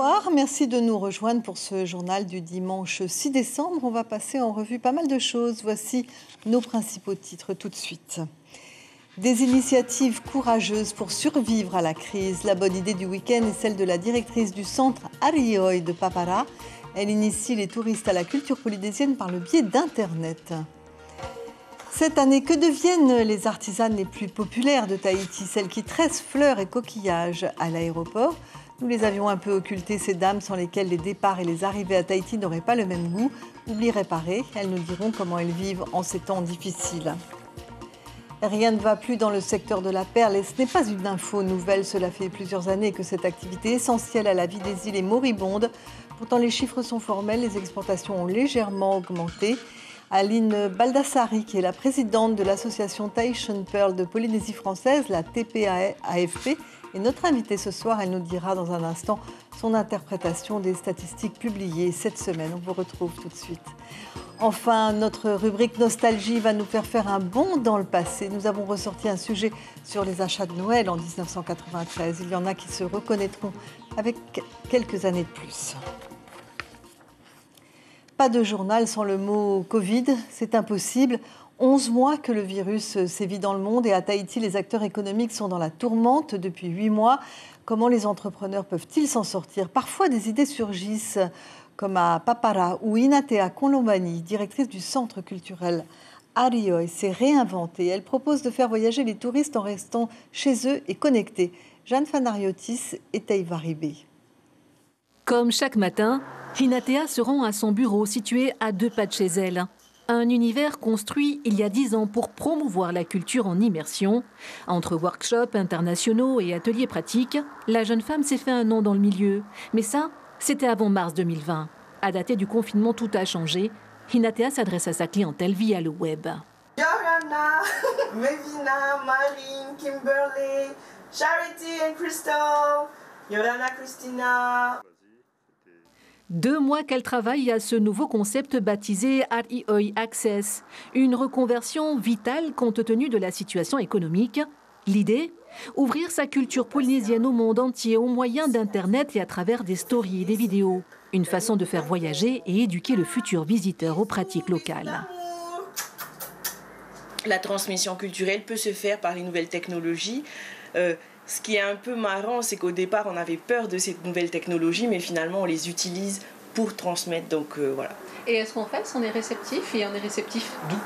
Bonsoir, merci de nous rejoindre pour ce journal du dimanche 6 décembre. On va passer en revue pas mal de choses. Voici nos principaux titres tout de suite. Des initiatives courageuses pour survivre à la crise. La bonne idée du week-end est celle de la directrice du centre Arioy de Papara. Elle initie les touristes à la culture polynésienne par le biais d'Internet. Cette année, que deviennent les artisanes les plus populaires de Tahiti, celles qui tressent fleurs et coquillages à l'aéroport? Nous les avions un peu occultées, ces dames sans lesquelles les départs et les arrivées à Tahiti n'auraient pas le même goût. Oubli réparé, elles nous diront comment elles vivent en ces temps difficiles. Rien ne va plus dans le secteur de la perle et ce n'est pas une info nouvelle. Cela fait plusieurs années que cette activité essentielle à la vie des îles est moribonde. Pourtant, les chiffres sont formels, les exportations ont légèrement augmenté. Aline Baldassari, qui est la présidente de l'association Tahitian Pearl de Polynésie française, la TPAFP, est notre invitée ce soir. Elle nous dira dans un instant son interprétation des statistiques publiées cette semaine. On vous retrouve tout de suite. Enfin, notre rubrique Nostalgie va nous faire faire un bond dans le passé. Nous avons ressorti un sujet sur les achats de Noël en 1993. Il y en a qui se reconnaîtront avec quelques années de plus. Pas de journal sans le mot Covid, c'est impossible. 11 mois que le virus sévit dans le monde et à Tahiti, les acteurs économiques sont dans la tourmente depuis 8 mois. Comment les entrepreneurs peuvent-ils s'en sortir? Parfois, des idées surgissent, comme à Papara ou Inatea Colombani, directrice du centre culturel Arioy, s'est réinventée. Elle propose de faire voyager les touristes en restant chez eux et connectés. Jeanne Fanariotis et Taïvaribé. Comme chaque matin, Hinatea se rend à son bureau situé à deux pas de chez elle. Un univers construit il y a dix ans pour promouvoir la culture en immersion. Entre workshops internationaux et ateliers pratiques, la jeune femme s'est fait un nom dans le milieu. Mais ça, c'était avant mars 2020. À dater du confinement, tout a changé. Hinatea s'adresse à sa clientèle via le web. Yorana, Mevina, Marine, Kimberly, Charity and Crystal, Christina. Deux mois qu'elle travaille à ce nouveau concept baptisé REOI Access, une reconversion vitale compte tenu de la situation économique. L'idée? Ouvrir sa culture polynésienne au monde entier au moyen d'Internet et à travers des stories et des vidéos. Une façon de faire voyager et éduquer le futur visiteur aux pratiques locales. La transmission culturelle peut se faire par les nouvelles technologies. Euh, ce qui est un peu marrant, c'est qu'au départ, on avait peur de ces nouvelles technologies, mais finalement, on les utilise pour transmettre. Donc euh, voilà. Et est-ce qu'en face, on est réceptif et on est réceptif d'où?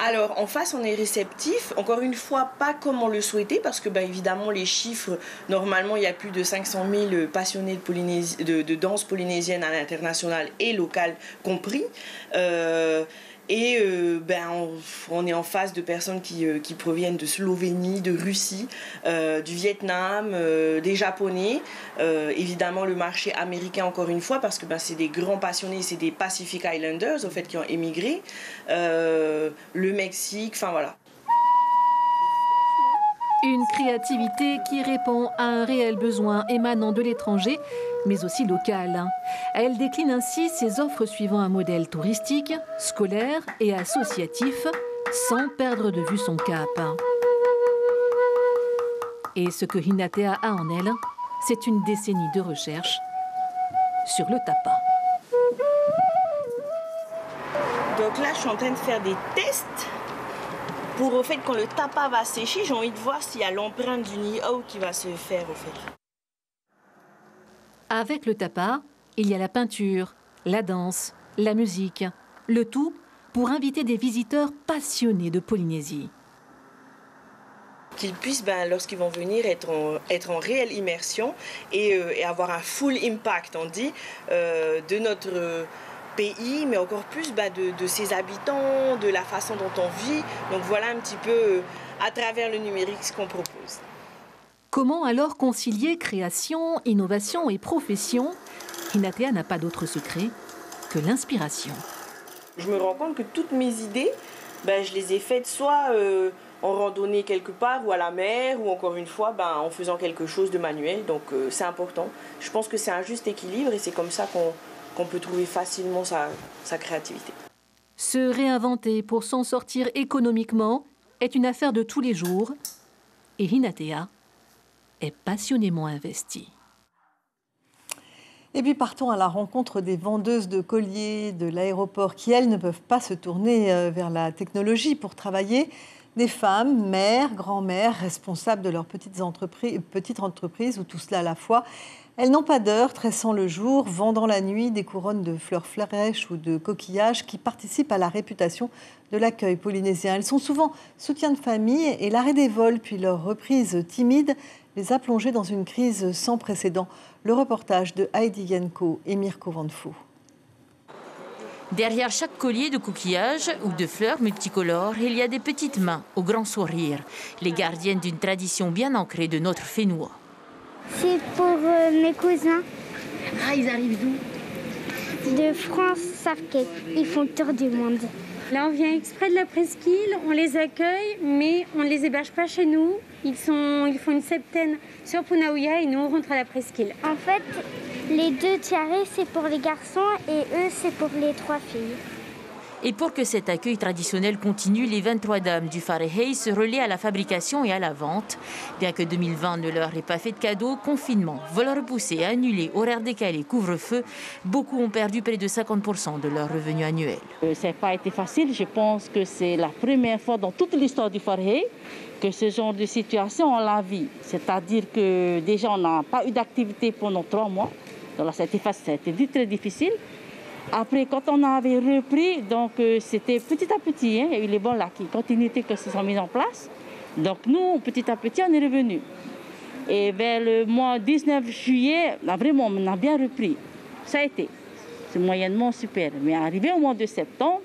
Alors, en face, on est réceptif. Encore une fois, pas comme on le souhaitait, parce que, bah, évidemment, les chiffres, normalement, il y a plus de 500 000 passionnés de, de, danse polynésienne à l'international et local compris. Euh, et euh, ben, on, est en face de personnes qui, euh, qui proviennent de Slovénie, de Russie, euh, du Vietnam, des Japonais. évidemment, le marché américain, encore une fois, parce que ben, c'est des grands passionnés, c'est des Pacific Islanders, au fait, qui ont émigré. le Mexique, enfin voilà. Une créativité qui répond à un réel besoin émanant de l'étranger, mais aussi local. Elle décline ainsi ses offres suivant un modèle touristique, scolaire et associatif, sans perdre de vue son cap. Et ce que Hinatea a en elle, c'est une décennie de recherche sur le tapa. Donc là, je suis en train de faire des tests pour au fait quand le tapa va sécher, j'ai envie de voir s'il y a l'empreinte du Nihao qui va se faire au fait. Avec le tapa, il y a la peinture, la danse, la musique, le tout pour inviter des visiteurs passionnés de Polynésie. Qu'ils puissent, ben, lorsqu'ils vont venir, être en, réelle immersion et, euh, avoir un full impact, on dit, euh, de notre pays, mais encore plus bah, de, ses habitants, de la façon dont on vit. Donc voilà un petit peu euh, à travers le numérique ce qu'on propose. Comment alors concilier création, innovation et profession Hinatea n'a pas d'autre secret que l'inspiration. Je me rends compte que toutes mes idées, ben, je les ai faites soit euh, en randonnée quelque part ou à la mer ou encore une fois ben, en faisant quelque chose de manuel. Donc euh, c'est important. Je pense que c'est un juste équilibre et c'est comme ça qu'on qu'on peut trouver facilement sa, créativité. Se réinventer pour s'en sortir économiquement est une affaire de tous les jours et Hinatea est passionnément investie. Et puis partons à la rencontre des vendeuses de colliers de l'aéroport qui, elles, ne peuvent pas se tourner euh, vers la technologie pour travailler. Des femmes, mères, grand-mères, responsables de leurs petites entreprises, petites entreprises ou tout cela à la fois. Elles n'ont pas d'heure, tressant le jour, vendant la nuit des couronnes de fleurs fraîches ou de coquillages qui participent à la réputation de l'accueil polynésien. Elles sont souvent soutien de famille et l'arrêt des vols puis leur reprise timide les a plongées dans une crise sans précédent. Le reportage de Heidi Yenko et Mirko Vanfou. Derrière chaque collier de coquillages ou de fleurs multicolores, il y a des petites mains au grand sourire, les gardiennes d'une tradition bien ancrée de notre Fénois. C'est pour euh, mes cousins. Ah, ils arrivent d'où? De France, Sarket. Ils font le tour du monde. Là, on vient exprès de la presqu'île, on les accueille, mais on ne les héberge pas chez nous. Ils, sont, ils font une septaine sur Punaouia et nous, on rentre à la presqu'île. En fait, les deux tiarés, c'est pour les garçons et eux, c'est pour les trois filles. Et pour que cet accueil traditionnel continue, les 23 dames du Farehei se relaient à la fabrication et à la vente. Bien que 2020 ne leur ait pas fait de cadeau, confinement, vol repoussé, annulé, horaires décalés, couvre-feu, beaucoup ont perdu près de 50% de leur revenu annuel. Euh, ça n'a pas été facile. Je pense que c'est la première fois dans toute l'histoire du Farehei que ce genre de situation on l'a vu. C'est-à-dire que déjà on n'a pas eu d'activité pendant trois mois. Donc ça a été très difficile. Après, quand on avait repris, donc euh, c'était petit à petit, hein, il y a eu les bons là qui continuité que se sont mis en place. Donc nous, petit à petit, on est revenu. Et vers le mois 19 juillet, vraiment, on a bien repris. Ça a été. C'est moyennement super. Mais arrivé au mois de septembre,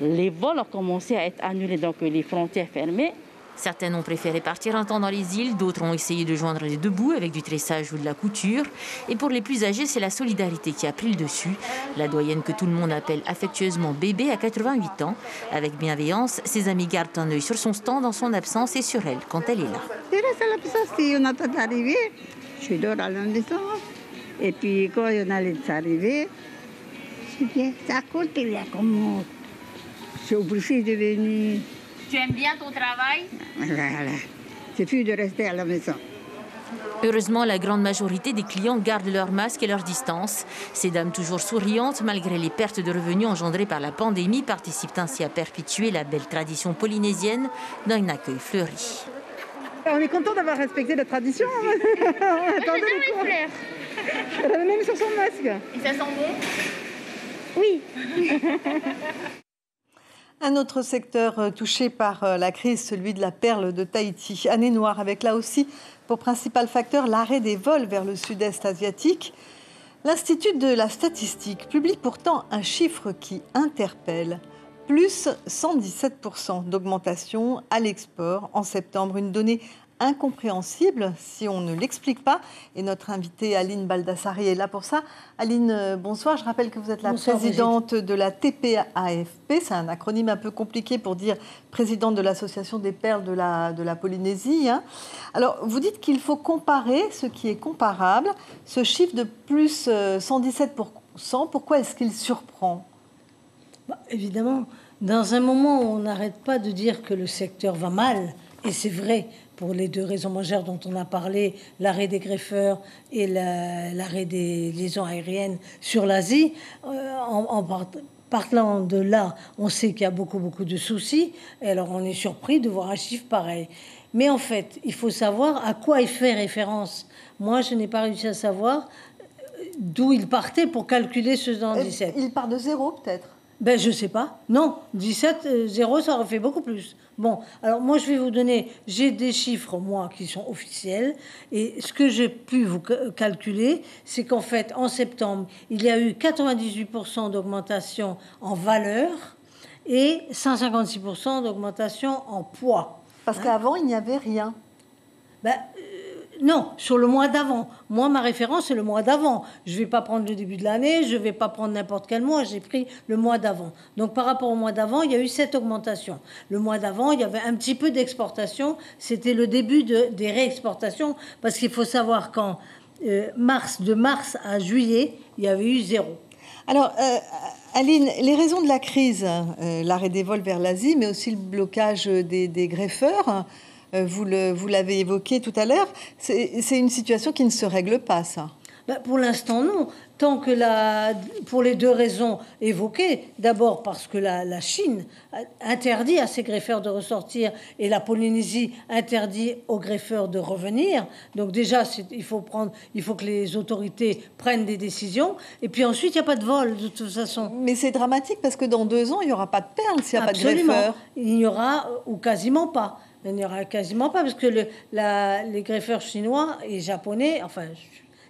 les vols ont commencé à être annulés, donc les frontières fermées. Certaines ont préféré partir un temps dans les îles, d'autres ont essayé de joindre les deux bouts avec du tressage ou de la couture. Et pour les plus âgés, c'est la solidarité qui a pris le dessus. La doyenne que tout le monde appelle affectueusement bébé à 88 ans. Avec bienveillance, ses amis gardent un œil sur son stand en son absence et sur elle quand elle est là. Je à l'absence on attend d'arriver. Je dors à la. Et puis quand on allait s'arriver, c'est bien. Ça compte, il y a comme... Je suis obligée de venir. Tu aimes bien ton travail? Voilà. C'est plus de rester à la maison. Heureusement, la grande majorité des clients gardent leur masque et leur distance. Ces dames toujours souriantes, malgré les pertes de revenus engendrées par la pandémie, participent ainsi à perpétuer la belle tradition polynésienne d'un accueil fleuri. On est content d'avoir respecté la tradition. Attendez les fleurs. Elle avait même sur son masque. Et ça sent bon? Oui. Un autre secteur euh, touché par euh, la crise, celui de la perle de Tahiti. Année noire, avec là aussi pour principal facteur l'arrêt des vols vers le sud-est asiatique. L'Institut de la statistique publie pourtant un chiffre qui interpelle. Plus 117% d'augmentation à l'export en septembre, une donnée incompréhensible si on ne l'explique pas. Et notre invitée Aline Baldassari est là pour ça. Aline, euh, bonsoir. Je rappelle que vous êtes la présidente de la TPAFP. C'est un acronyme un peu compliqué pour dire présidente de l'Association des perles de la, de la Polynésie. Hein. Alors, vous dites qu'il faut comparer ce qui est comparable. Ce chiffre de plus 117%, euh, pourquoi est-ce qu'il surprend? Bah, Évidemment, dans un moment où on n'arrête pas de dire que le secteur va mal, et c'est vrai, pour les deux raisons majeures dont on a parlé, l'arrêt des greffeurs et l'arrêt des liaisons aériennes sur l'Asie. Euh, en, partant de là, on sait qu'il y a beaucoup, beaucoup de soucis. Et alors, on est surpris de voir un chiffre pareil. Mais en fait, il faut savoir à quoi il fait référence. Moi, je n'ai pas réussi à savoir euh, d'où il partait pour calculer ce 17. Il part de zéro, peut-être ben, je sais pas. Non, 17, 0, euh, ça aurait fait beaucoup plus. Bon, alors moi, je vais vous donner, j'ai des chiffres, moi, qui sont officiels. Et ce que j'ai pu vous calculer, c'est qu'en fait, en septembre, il y a eu 98% d'augmentation en valeur et 156% d'augmentation en poids. Parce qu'avant, il n'y avait rien. Ben, non, sur le mois d'avant. Moi, ma référence, c'est le mois d'avant. Je ne vais pas prendre le début de l'année, je ne vais pas prendre n'importe quel mois, j'ai pris le mois d'avant. Donc, par rapport au mois d'avant, il y a eu cette augmentation. Le mois d'avant, il y avait un petit peu d'exportation. C'était le début des réexportations, parce qu'il faut savoir qu'en euh, mars, de mars à juillet, il y avait eu zéro. Alors, euh, Aline, les raisons de la crise, euh, l'arrêt des vols vers l'Asie, mais aussi le blocage des greffeurs, vous l'avez évoqué tout à l'heure, c'est une situation qui ne se règle pas, ça. Ben, Pour l'instant, non. Tant que la, pour les deux raisons évoquées, d'abord parce que la, la Chine interdit à ses greffeurs de ressortir et la Polynésie interdit aux greffeurs de revenir. Donc déjà, il faut, prendre, il faut que les autorités prennent des décisions. Et puis ensuite, il n'y a pas de vol, de toute façon. Mais c'est dramatique parce que dans deux ans, il n'y aura pas de perles s'il n'y a Absolument. pas de greffeurs. Il n'y aura, euh, ou quasiment pas. Il n'y aura quasiment pas, parce que le- la- les greffeurs chinois et japonais, enfin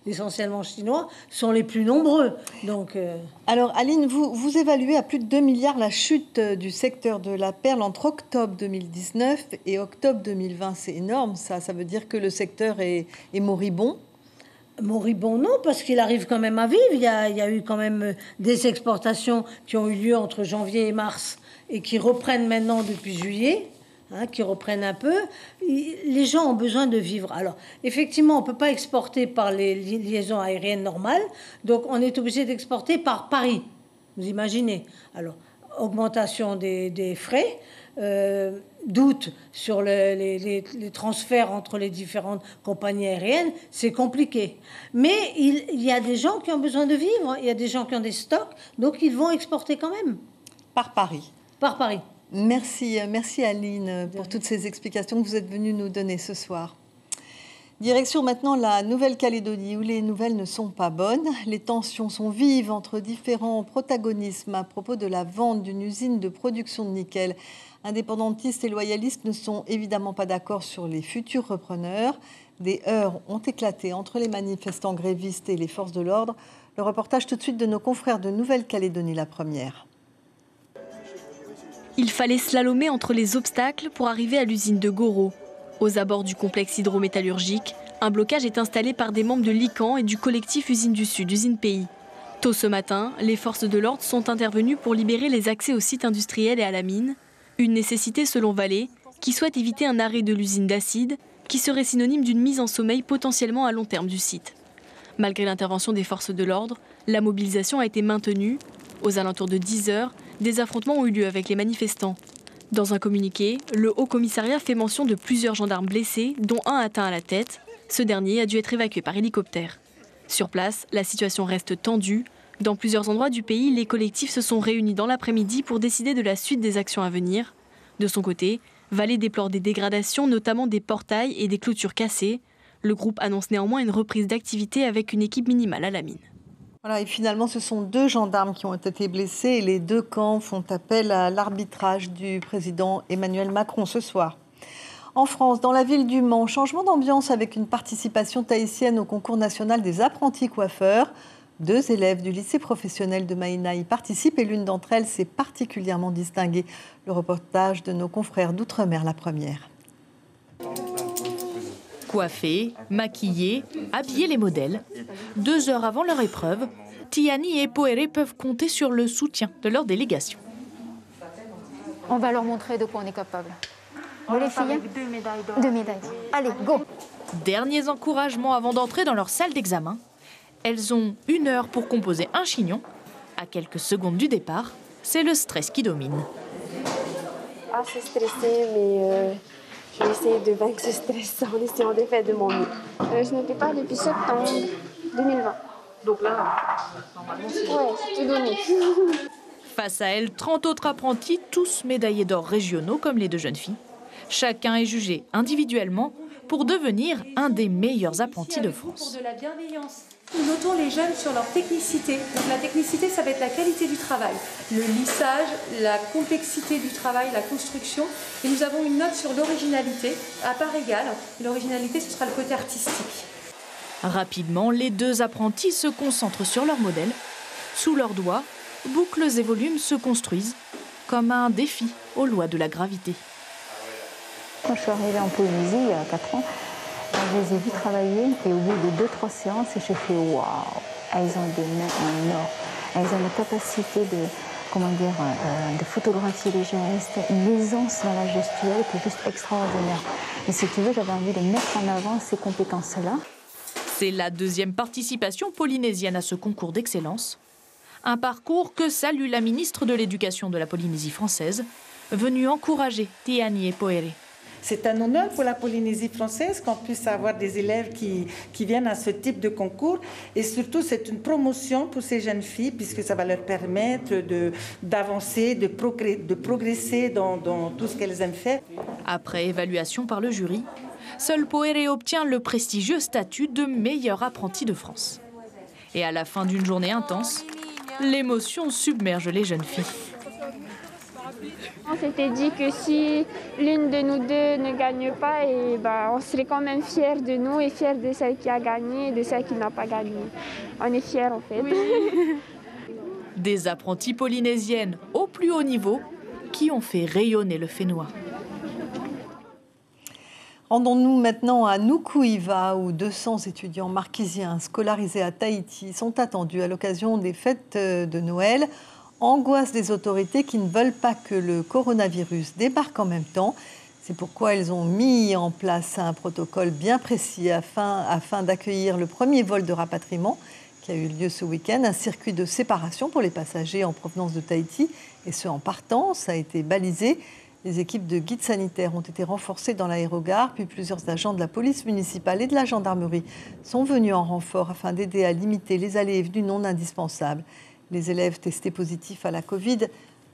essentiellement chinois, sont les plus nombreux. Donc, euh, Alors, Aline, vous, vous évaluez à plus de 2 milliards la chute euh, du secteur de la perle entre octobre 2019 et octobre 2020. C'est énorme, ça. Ça veut dire que le secteur est, est moribond? Moribond, non, parce qu'il arrive quand même à vivre. Il y, a, il y a eu quand même euh, des exportations qui ont eu lieu entre janvier et mars et qui reprennent maintenant depuis juillet, hein, qui reprennent un peu. Les gens ont besoin de vivre. Alors, effectivement, on ne peut pas exporter par les li- liaisons aériennes normales, donc on est obligé d'exporter par Paris. Vous imaginez Alors, augmentation des, des frais, euh, doute sur le- les, les- les transferts entre les différentes compagnies aériennes, c'est compliqué. Mais il, il y a des gens qui ont besoin de vivre, il y a des gens qui ont des stocks, donc ils vont exporter quand même. Par Paris. Par Paris. Merci, euh, merci Aline euh, pour toutes ces explications que vous êtes venue nous donner ce soir. Direction maintenant la Nouvelle-Calédonie où les nouvelles ne sont pas bonnes. Les tensions sont vives entre différents protagonismes à propos de la vente d'une usine de production de nickel. Indépendantistes et loyalistes ne sont évidemment pas d'accord sur les futurs repreneurs. Des heurts ont éclaté entre les manifestants grévistes et les forces de l'ordre. Le reportage tout de suite de nos confrères de Nouvelle-Calédonie, la première. Il fallait slalomer entre les obstacles pour arriver à l'usine de Goro. Aux abords du complexe hydrométallurgique, un blocage est installé par des membres de l'ICAN et du collectif Usine du Sud, Usine Pays. Tôt ce matin, les forces de l'ordre sont intervenues pour libérer les accès au site industriel et à la mine, une nécessité selon Vallée, qui souhaite éviter un arrêt de l'usine d'acide, qui serait synonyme d'une mise en sommeil potentiellement à long terme du site. Malgré l'intervention des forces de l'ordre, la mobilisation a été maintenue. Aux alentours de 10 heures, des affrontements ont eu lieu avec les manifestants. Dans un communiqué, le Haut Commissariat fait mention de plusieurs gendarmes blessés, dont un atteint à la tête. Ce dernier a dû être évacué par hélicoptère. Sur place, la situation reste tendue. Dans plusieurs endroits du pays, les collectifs se sont réunis dans l'après-midi pour décider de la suite des actions à venir. De son côté, Vallée déplore des dégradations, notamment des portails et des clôtures cassées. Le groupe annonce néanmoins une reprise d'activité avec une équipe minimale à la mine. Voilà, et finalement, ce sont deux gendarmes qui ont été blessés et les deux camps font appel à l'arbitrage du président Emmanuel Macron ce soir. En France, dans la ville du Mans, changement d'ambiance avec une participation tahitienne au concours national des apprentis coiffeurs. Deux élèves du lycée professionnel de Maïna y participent et l'une d'entre elles s'est particulièrement distinguée. Le reportage de nos confrères d'Outre-mer, la première. Coiffer, maquiller, habiller les modèles. Deux heures avant leur épreuve, Tiani et Poere peuvent compter sur le soutien de leur délégation. On va leur montrer de quoi on est capable. Vous les filles Deux médailles d'or. Deux médailles. Allez, go Derniers encouragements avant d'entrer dans leur salle d'examen. Elles ont une heure pour composer un chignon. À quelques secondes du départ, c'est le stress qui domine. assez stressée, mais euh, je vais essayer de vaincre ce stress en essayant de faire de mon mieux. Euh, je n'étais pas depuis septembre 2020. Donc là, normalement, c'est... Ouais, c'est tout donné. Face à elles, 30 autres apprentis, tous médaillés d'or régionaux comme les deux jeunes filles. Chacun est jugé individuellement pour devenir un des meilleurs apprentis de France. de la bienveillance. Nous notons les jeunes sur leur technicité. Donc la technicité, ça va être la qualité du travail, le lissage, la complexité du travail, la construction. Et nous avons une note sur l'originalité à part égale. L'originalité, ce sera le côté artistique. Rapidement, les deux apprentis se concentrent sur leur modèle. Sous leurs doigts, boucles et volumes se construisent comme un défi aux lois de la gravité. Quand je suis arrivée en Polynésie il y a 4 ans, je les ai vus travailler et au bout de 2-3 séances, j'ai fait waouh, elles ont des mains en or. Elles ont la capacité de, comment dire, euh, de photographier les gestes, une aisance dans la gestuelle qui est juste extraordinaire. Et si tu veux, j'avais envie de mettre en avant ces compétences-là. C'est la deuxième participation polynésienne à ce concours d'excellence. Un parcours que salue la ministre de l'Éducation de la Polynésie française, venue encourager Tiani et Poere. C'est un honneur pour la Polynésie française qu'on puisse avoir des élèves qui, qui viennent à ce type de concours. Et surtout, c'est une promotion pour ces jeunes filles, puisque ça va leur permettre d'avancer, de, de, de, progresser dans, dans tout ce qu'elles aiment faire. Après évaluation par le jury, seul Poéré obtient le prestigieux statut de meilleur apprenti de France. Et à la fin d'une journée intense, l'émotion submerge les jeunes filles. On s'était dit que si l'une de nous deux ne gagne pas, et bah, on serait quand même fiers de nous et fiers de celle qui a gagné et de celle qui n'a pas gagné. On est fiers en fait. Des apprenties polynésiennes au plus haut niveau qui ont fait rayonner le Fénois. Rendons-nous maintenant à Nukuiva, où 200 étudiants marquisiens scolarisés à Tahiti sont attendus à l'occasion des fêtes de Noël. Angoisse des autorités qui ne veulent pas que le coronavirus débarque en même temps. C'est pourquoi elles ont mis en place un protocole bien précis afin, afin d'accueillir le premier vol de rapatriement qui a eu lieu ce week-end, un circuit de séparation pour les passagers en provenance de Tahiti et ceux en partance a été balisé. Les équipes de guides sanitaires ont été renforcées dans l'aérogare, puis plusieurs agents de la police municipale et de la gendarmerie sont venus en renfort afin d'aider à limiter les allées et venues non indispensables. Les élèves testés positifs à la Covid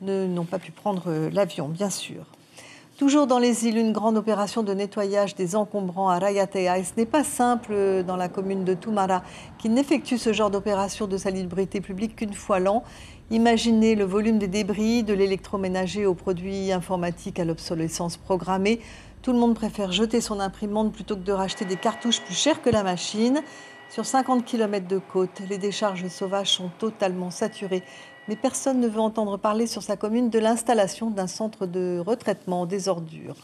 n'ont pas pu prendre l'avion, bien sûr. Toujours dans les îles, une grande opération de nettoyage des encombrants à Rayatea. ce n'est pas simple dans la commune de Tumara, qui n'effectue ce genre d'opération de salubrité publique qu'une fois l'an. Imaginez le volume des débris, de l'électroménager aux produits informatiques à l'obsolescence programmée. Tout le monde préfère jeter son imprimante plutôt que de racheter des cartouches plus chères que la machine. Sur 50 km de côte, les décharges sauvages sont totalement saturées. Mais personne ne veut entendre parler sur sa commune de l'installation d'un centre de retraitement des ordures.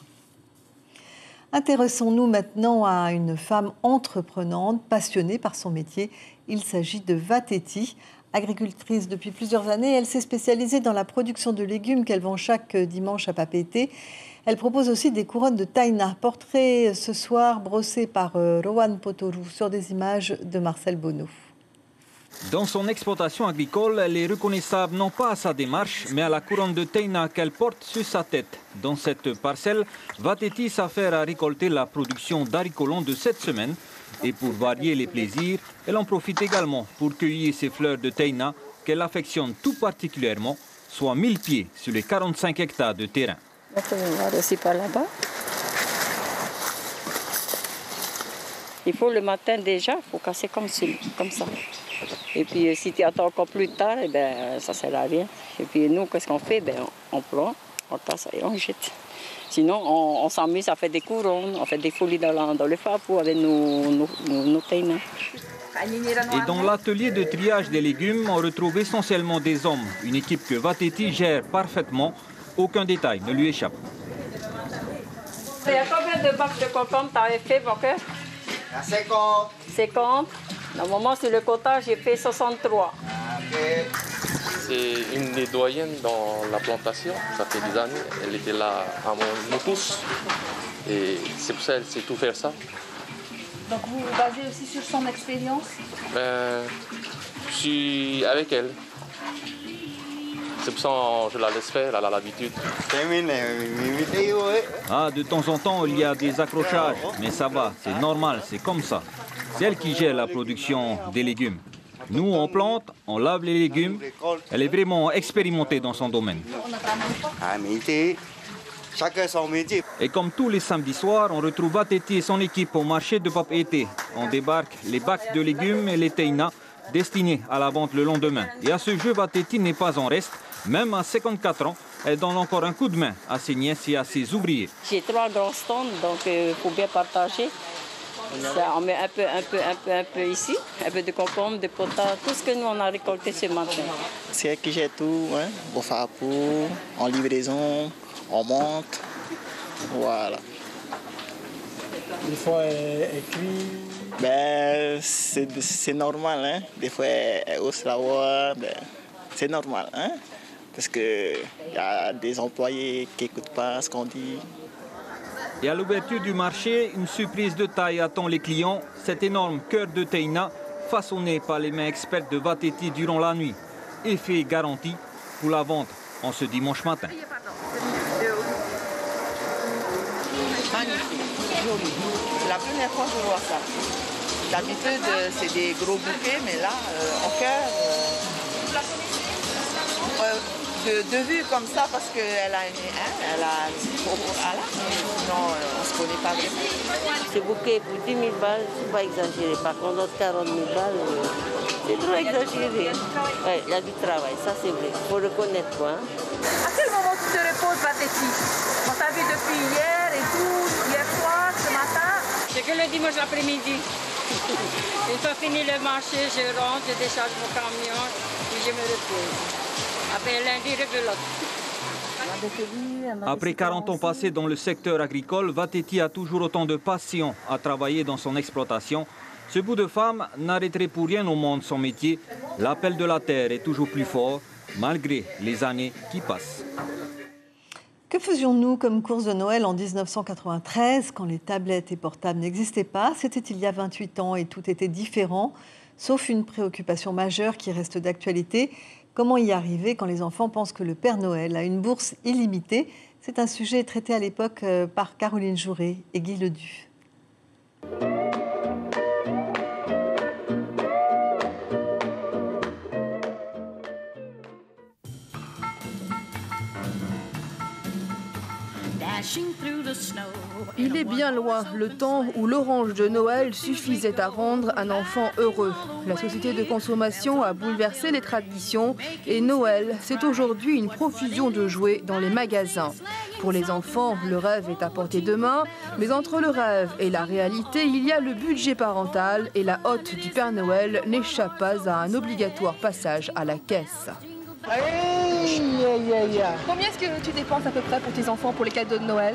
Intéressons-nous maintenant à une femme entreprenante, passionnée par son métier. Il s'agit de Vateti. Agricultrice depuis plusieurs années, elle s'est spécialisée dans la production de légumes qu'elle vend chaque dimanche à Papété. Elle propose aussi des couronnes de taïna, portrait ce soir brossé par Rowan Potorou sur des images de Marcel Bonneau. Dans son exploitation agricole, elle est reconnaissable non pas à sa démarche, mais à la couronne de Teina qu'elle porte sur sa tête. Dans cette parcelle, Vateti s'affaire à récolter la production d'haricolons de cette semaine. Et pour varier les plaisirs, elle en profite également pour cueillir ces fleurs de Teina qu'elle affectionne tout particulièrement, soit 1000 pieds sur les 45 hectares de terrain. On aussi par là-bas. Il faut le matin déjà, il faut casser comme, comme ça. Et puis si tu attends encore plus tard, eh ben, ça ne sert à rien. Et puis nous, qu'est-ce qu'on fait? Ben, On plante, on casse et on jette. Sinon, on, s'amuse à faire des couronnes, on fait des folies dans, dans le fapou avec nos, nos, nos. Et dans l'atelier de triage des légumes, on retrouve essentiellement des hommes, une équipe que Vateti gère parfaitement. Aucun détail ne lui échappe. Il y a combien de bacs de concombres tu avais fait, mon cœur? 50. 50. Normalement, sur le quota, j'ai fait 63. C'est une des doyennes dans la plantation. Ça fait des années. Elle était là à mon nous tous. Et c'est pour ça qu'elle sait tout faire ça. Donc vous vous basez aussi sur son expérience? Ben, je suis avec elle. C'est pour ça que je la laisse faire, elle a l'habitude. Ah, de temps en temps, il y a des accrochages, mais ça va, c'est normal, c'est comme ça. C'est elle qui gère la production des légumes. Nous, on plante, on lave les légumes. Elle est vraiment expérimentée dans son domaine. Chacun son métier. Et comme tous les samedis soirs, on retrouve Vateti et son équipe au marché de Pape Été. On débarque les bacs de légumes et les teina destinés à la vente le lendemain. Et à ce jeu, Vateti n'est pas en reste. Même à 54 ans, elle donne encore un coup de main à ses nièces et à ses ouvriers. J'ai trois grands stands, donc il euh, faut bien partager. Ça, on met un peu, un peu, un peu, un peu ici, un peu de concombre, de potas, tout ce que nous on a récolté ce matin. C'est elle qui gère tout, hein, au fapou, en livraison, on monte, voilà. Des fois, elle, elle cuit. Ben, c'est normal, hein. Des fois, elle hausse la voix, ben, c'est normal, hein. Parce qu'il y a des employés qui n'écoutent pas ce qu'on dit. Et à l'ouverture du marché, une surprise de taille attend les clients. Cet énorme cœur de Teina, façonné par les mains expertes de Vateti durant la nuit. Effet garanti pour la vente en ce dimanche matin. magnifique, joli. C'est la première fois que je vois ça. D'habitude, euh, c'est des gros bouquets, mais là, euh, en cœur, euh, de, de, vue comme ça, parce qu'elle a, hein, elle a voilà, sinon on ne se connaît pas vraiment. Ce bouquet pour 10 000 balles, c'est pas exagéré. Par contre, 40 000 balles, c'est trop exagéré. Ouais, il y a du travail, ça c'est vrai. Il faut reconnaître quoi. Hein. À quel moment tu te reposes, Patéti? On t'a vu depuis hier et tout, hier soir, ce matin C'est que le dimanche après-midi. Une fois fini le marché, je rentre, je décharge mon camion et je me repose. Après lundi, rebelote. Après 40 ans passés dans le secteur agricole, Vateti a toujours autant de passion à travailler dans son exploitation. Ce bout de femme n'arrêterait pour rien au monde son métier. L'appel de la terre est toujours plus fort, malgré les années qui passent. Que faisions-nous comme course de Noël en 1993 quand les tablettes et portables n'existaient pas? C'était il y a 28 ans et tout était différent, sauf une préoccupation majeure qui reste d'actualité. Comment y arriver quand les enfants pensent que le Père Noël a une bourse illimitée? C'est un sujet traité à l'époque euh, par Caroline Jouret et Guy Ledu. Il est bien loin le temps où l'orange de Noël suffisait à rendre un enfant heureux. La société de consommation a bouleversé les traditions et Noël, c'est aujourd'hui une profusion de jouets dans les magasins. Pour les enfants, le rêve est à portée de main, mais entre le rêve et la réalité, il y a le budget parental et la hotte du Père Noël n'échappe pas à un obligatoire passage à la caisse. Combien est-ce que tu dépenses à peu près pour tes enfants pour les cadeaux de Noël?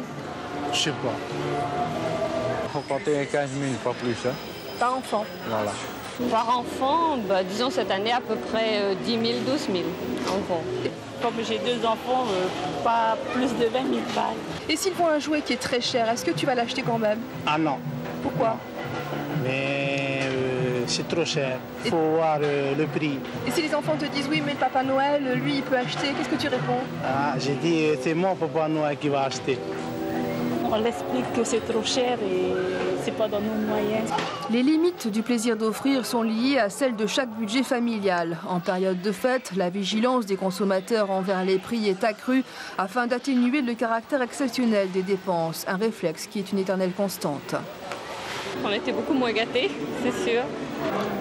Je sais pas. Faut compter 15 000, pas plus. Hein. Par enfant Voilà. Par enfant, bah, disons cette année à peu près 10 000, 12 000 enfants. Comme j'ai deux enfants, euh, pas plus de 20 000 balles. Et s'ils font un jouet qui est très cher, est-ce que tu vas l'acheter quand même? Ah non. Pourquoi? Mais c'est trop cher. Il faut voir euh, le prix. Et si les enfants te disent oui, mais le Papa Noël, lui, il peut acheter, qu'est-ce que tu réponds? Ah, j'ai dit, c'est mon Papa Noël qui va acheter. On l'explique que c'est trop cher et c'est pas dans nos moyens. Les limites du plaisir d'offrir sont liées à celles de chaque budget familial. En période de fête, la vigilance des consommateurs envers les prix est accrue afin d'atténuer le caractère exceptionnel des dépenses, un réflexe qui est une éternelle constante. On était beaucoup moins gâtés, c'est sûr.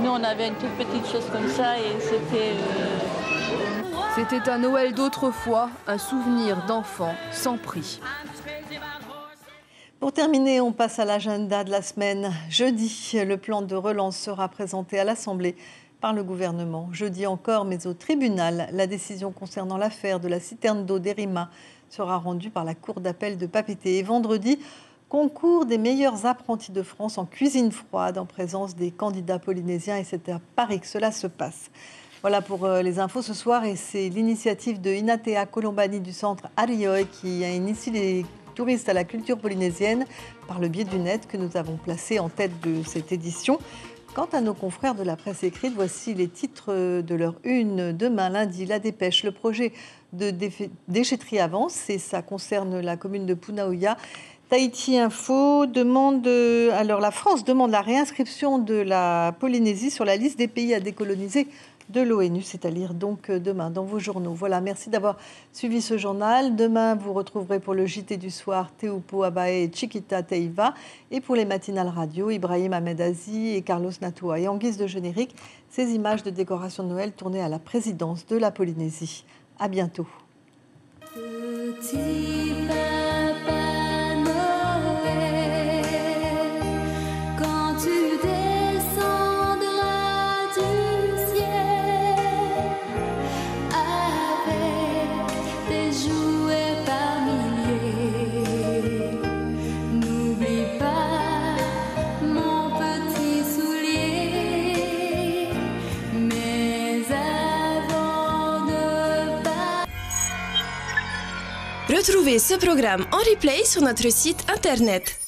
Nous, on avait une toute petite chose comme ça et c'était... Euh... C'était un Noël d'autrefois, un souvenir d'enfant sans prix. Pour terminer, on passe à l'agenda de la semaine. Jeudi, le plan de relance sera présenté à l'Assemblée par le gouvernement. Jeudi encore, mais au tribunal, la décision concernant l'affaire de la citerne d'eau d'Erima sera rendue par la Cour d'appel de Papeete. Et vendredi, concours des meilleurs apprentis de France en cuisine froide en présence des candidats polynésiens. Et c'est à Paris que cela se passe. Voilà pour les infos ce soir. Et c'est l'initiative de Inatea Colombani du centre Arioy qui a initié les touristes à la culture polynésienne par le biais du net que nous avons placé en tête de cette édition. Quant à nos confrères de la presse écrite, voici les titres de leur une. Demain, lundi, la dépêche, le projet de déchetterie avance et ça concerne la commune de Punaoya. Tahiti Info demande, alors la France demande la réinscription de la Polynésie sur la liste des pays à décoloniser de l'ONU, c'est à lire donc demain dans vos journaux. Voilà, merci d'avoir suivi ce journal. Demain, vous retrouverez pour le JT du soir Teupo Abae et Chiquita Teiva. Et pour les matinales radio, Ibrahim Ahmedazi et Carlos Natua. Et en guise de générique, ces images de décoration de Noël tournées à la présidence de la Polynésie. À bientôt. Petit Retrouvez ce programme en replay sur notre site internet